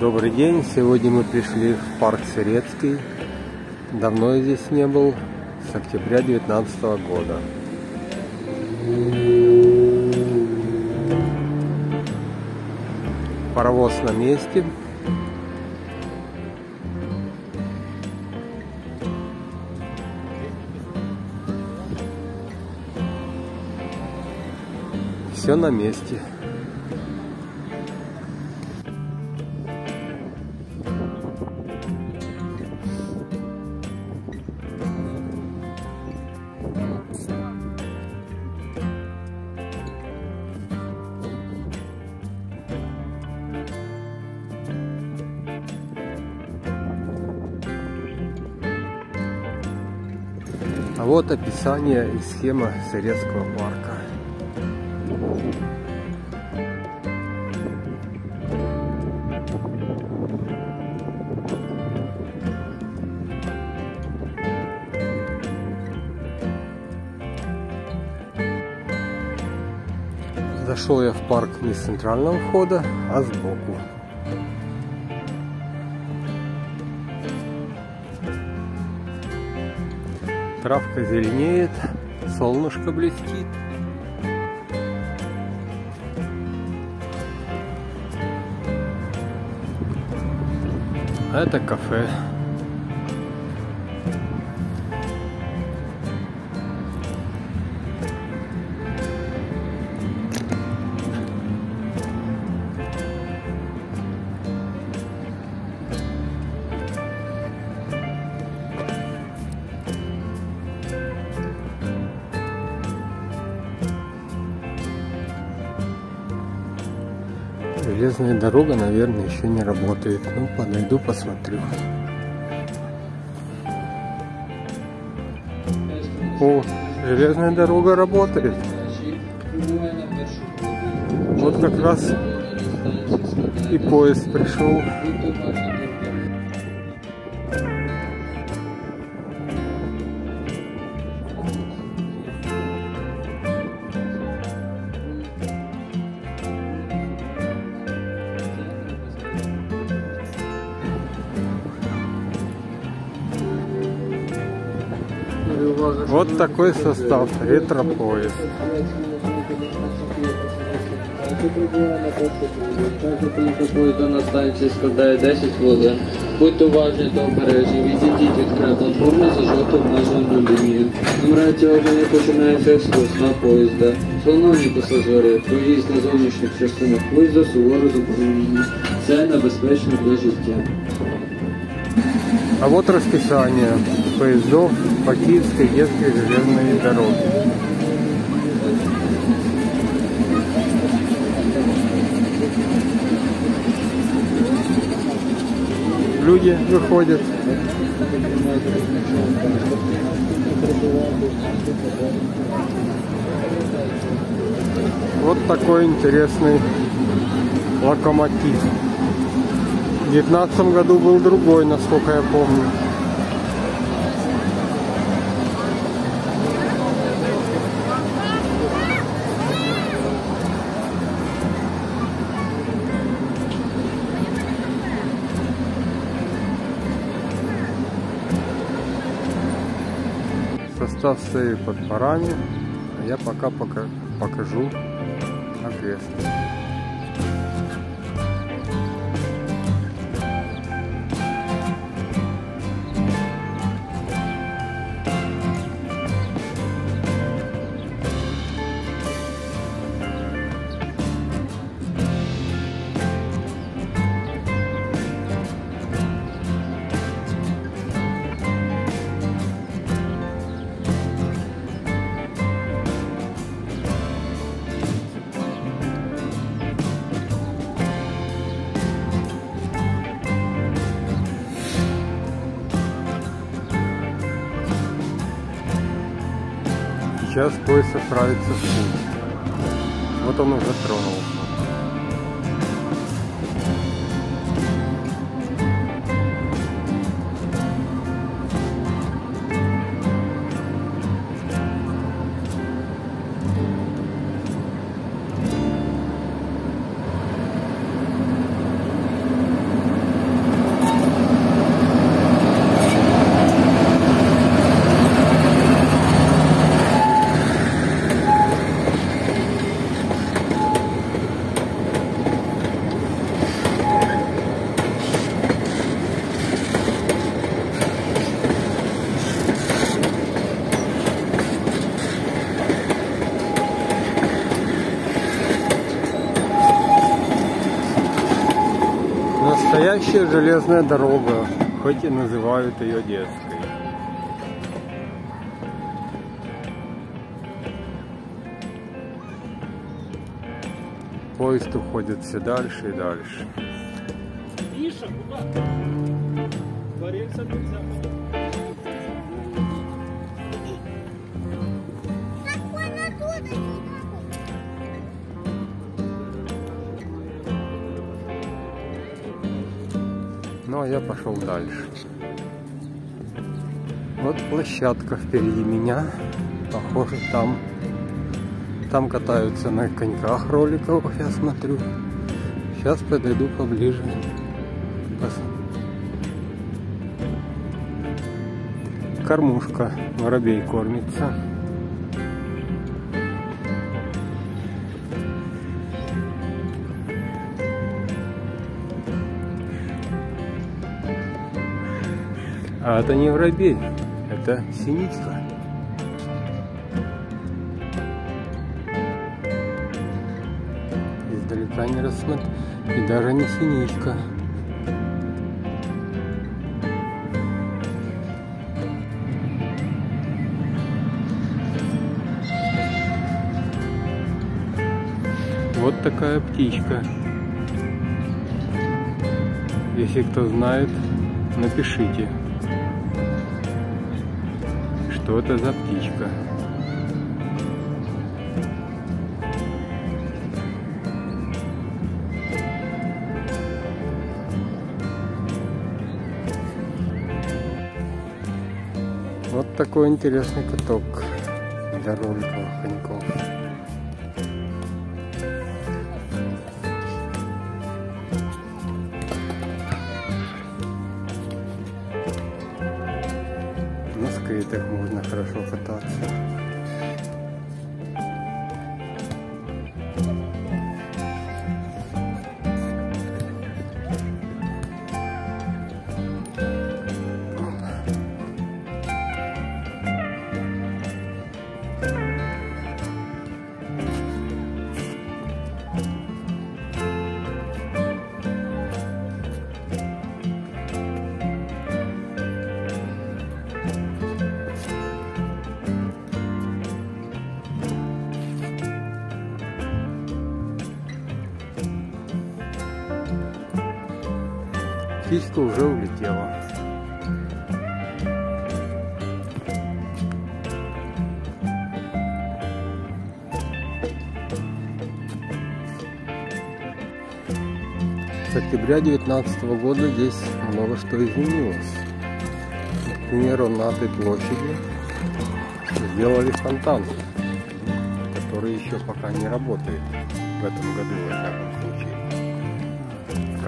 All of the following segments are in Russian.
Добрый день! Сегодня мы пришли в парк Сырецкий. Давно я здесь не был, с октября 2019 года. Паровоз на месте. Все на месте. Вот описание и схема Сырецкого парка. Зашел я в парк не с центрального входа, а сбоку. Травка зеленеет, солнышко блестит. Это кафе. Железная дорога, наверное, еще не работает. Ну, подойду, посмотрю. О, железная дорога работает. Вот как раз и поезд пришел. Вот такой состав, ретро-поезд. Поїзду на станції складає 10 хвилин. Будьте уважні та обережні, відійдіть від краю платформи за жовтою обмеженою лінією. Нумерація обмеження починається з хвоста поїзда. Шановні пасажири, проїзд на зовнішніх частинах поїзда суворо заборонений. Це небезпечно для життя. А вот расписание поездов по Киевской детской железной дороге. Люди выходят. Вот такой интересный локомотив. В 2019 году был другой, насколько я помню. Состав стоит под парами, а я пока пока покажу окрестности. Сейчас поезд отправится в путь. Вот он уже тронулся. Настоящая железная дорога, хоть и называют ее детской. Поезд уходит все дальше и дальше. Миша, куда? Ну а я пошел дальше. Вот площадка впереди меня. Похоже, там там катаются на коньках роликов, я смотрю. Сейчас подойду поближе. Кормушка. Воробей кормится. А это не воробей, это синичка. Издалека не рассмотр... И даже не синичка. Вот такая птичка. Если кто знает, напишите, что это за птичка. Вот такой интересный каток для роликовых коньков. На скейтах можно хорошо кататься. Птичка уже улетела. С октября 2019 года здесь много что изменилось. К примеру, на этой площади сделали фонтан, который еще пока не работает в этом году, во всяком случае.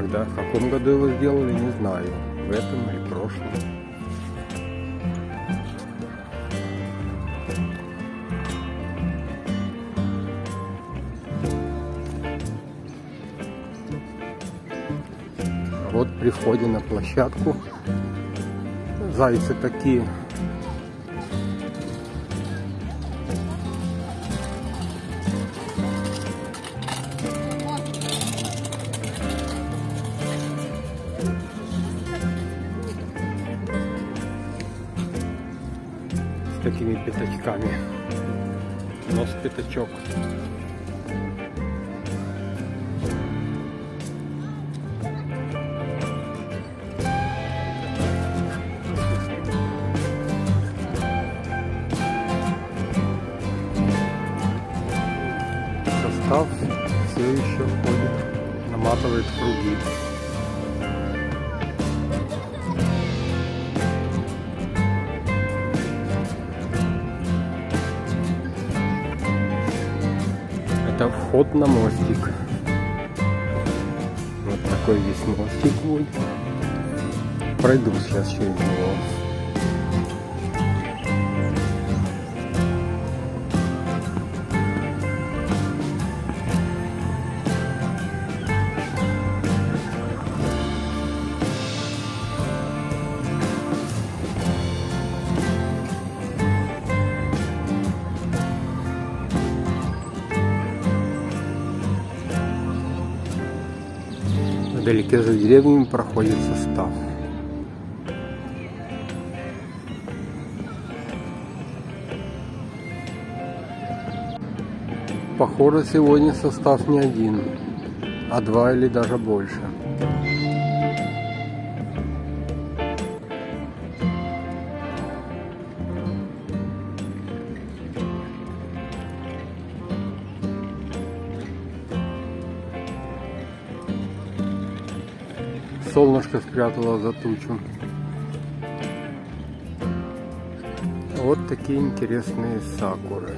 Когда, в каком году его сделали, не знаю. В этом или прошлом. Вот при входе на площадку зайцы такие. Пятачками. Нос пятачок. Состав все еще ходит, наматывает круги. Это вход на мостик. Вот такой весь мостик будет. Пройду сейчас через него. Вдалеке за деревьями проходит состав. Похоже, сегодня состав не один, а два или даже больше. Солнышко спрятало за тучу. Вот такие интересные сакуры.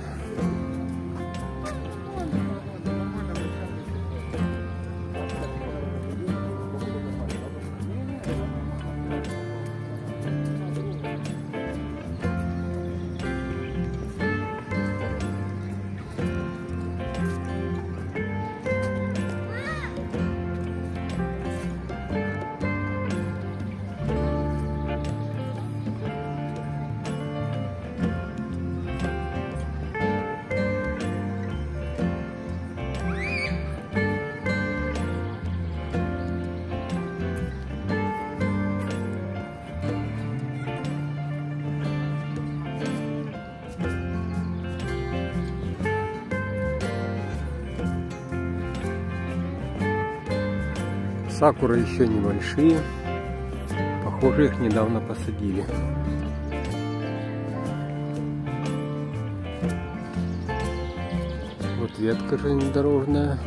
Сакуры еще небольшие. Похоже, их недавно посадили. Вот ветка железнодорожная.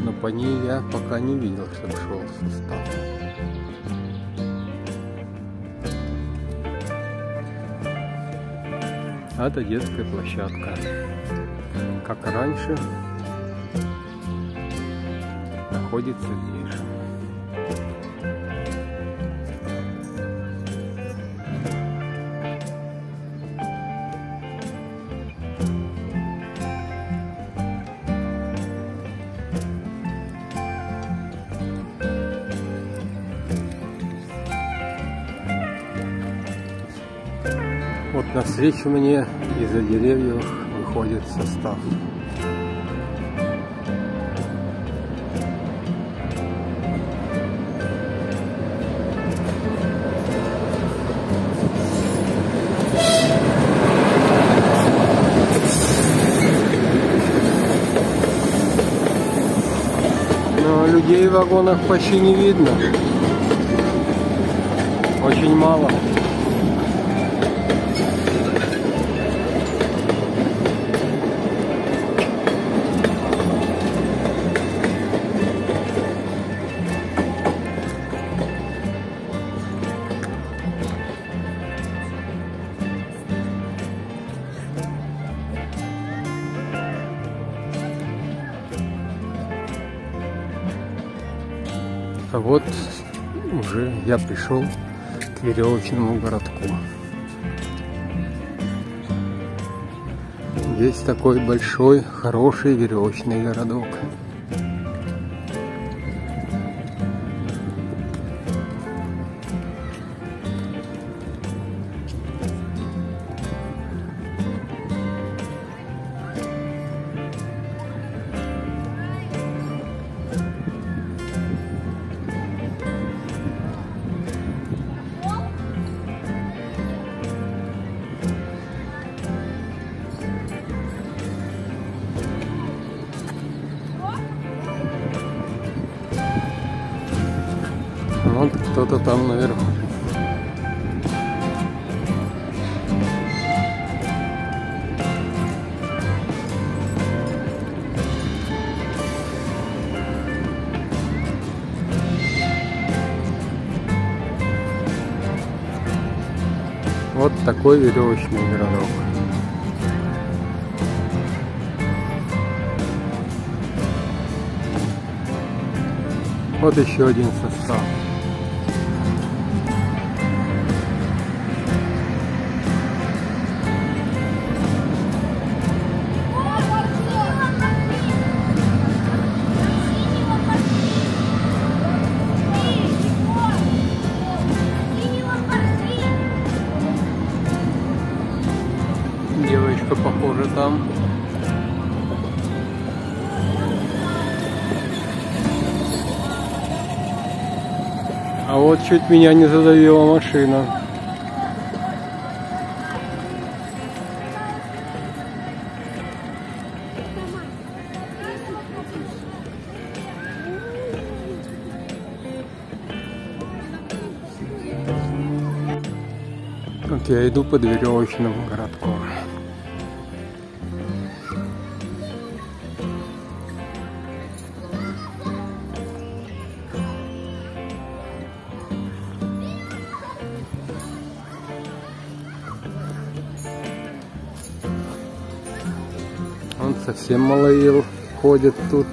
Но по ней я пока не видел, чтобы шел состав. А это детская площадка. Как раньше, находится же. Вот навстречу мне из-за деревьев выходит состав. Вагонах почти не видно. Очень мало. Пришел к веревочному городку. Здесь такой большой, хороший веревочный городок. Там наверху. Вот такой веревочный городок. Вот еще один состав. Чуть меня не задавила машина. Вот я иду под веревочным городком. Совсем малоил ходит тут.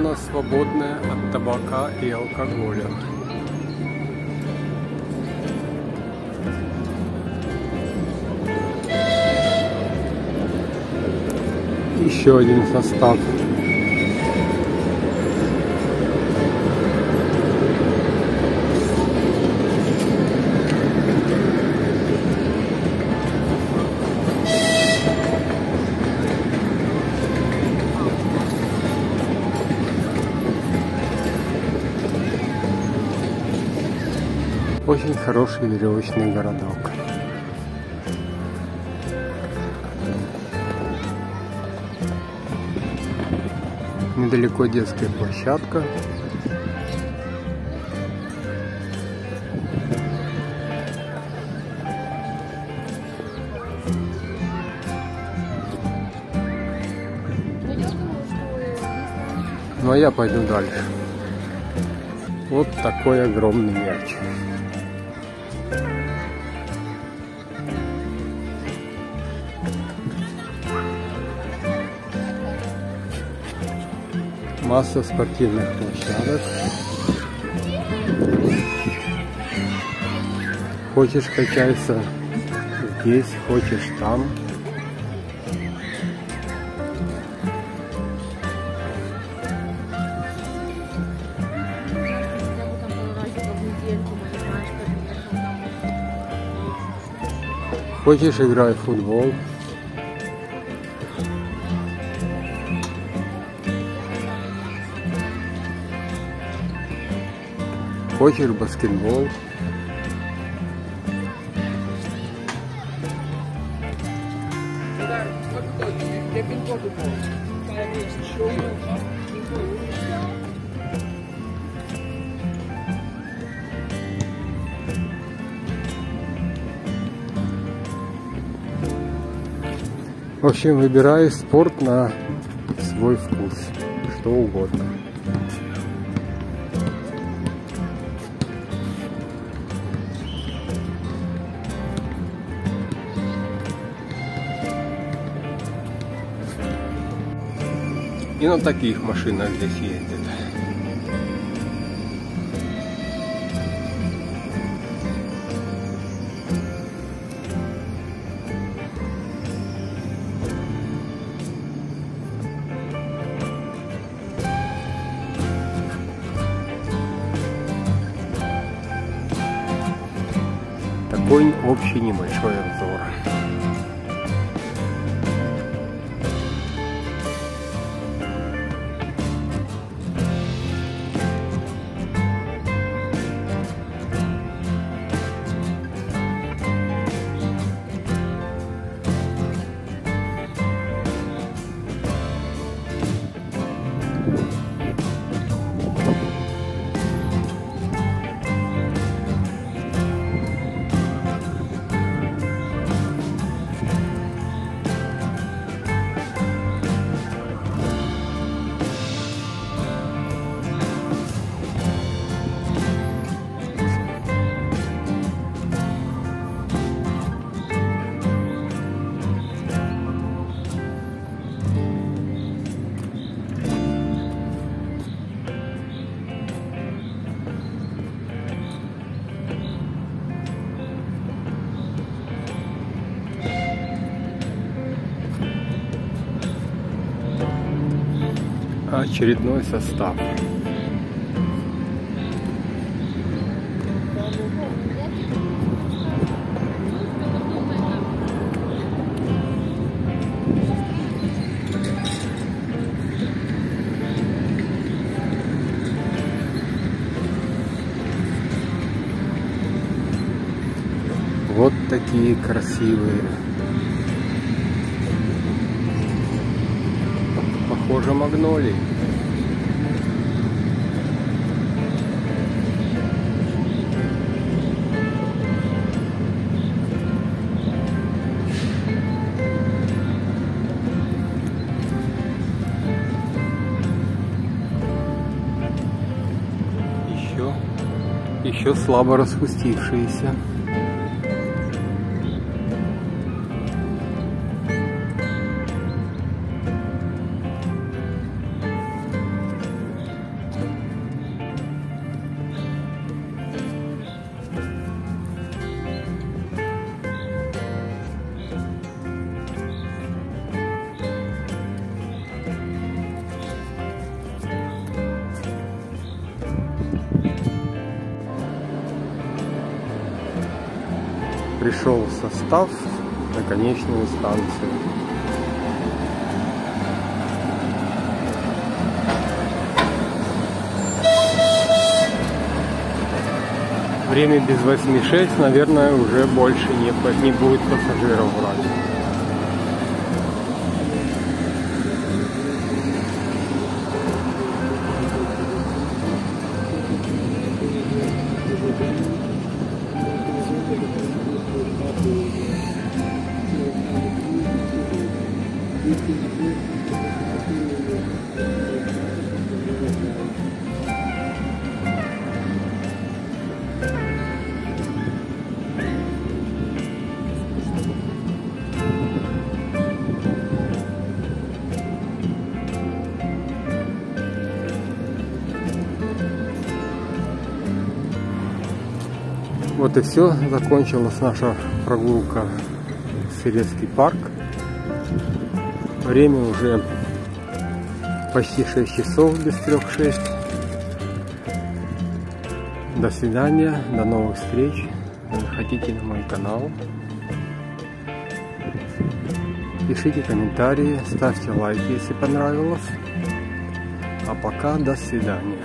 Зона свободная от табака и алкоголя. Еще один состав. Хороший веревочный городок. Недалеко детская площадка. Ну а я пойду дальше. Вот такой огромный мяч. Масса спортивных площадок. Хочешь качайся здесь, хочешь там. Хочешь играй в футбол. Хочешь баскетбол. Общем, выбираю спорт на свой вкус. Что угодно. И на таких машинах здесь ездят. Такой общий небольшой обзор. Очередной состав. Вот такие красивые. Еще, еще слабо распустившиеся. На конечную станцию. Время без 8.6, наверное, уже больше не, не будет пассажиров брать. Вот и все. Закончилась наша прогулка в Сирецкий парк. Время уже почти 6 часов без трех 6. До свидания, до новых встреч. Заходите на мой канал. Пишите комментарии, ставьте лайки, если понравилось. А пока до свидания.